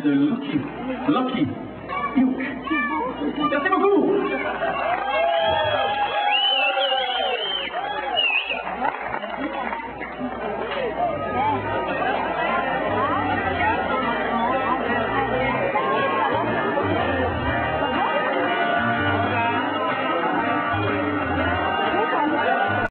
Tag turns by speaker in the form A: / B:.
A: de Lucky. Lucky. Merci beaucoup.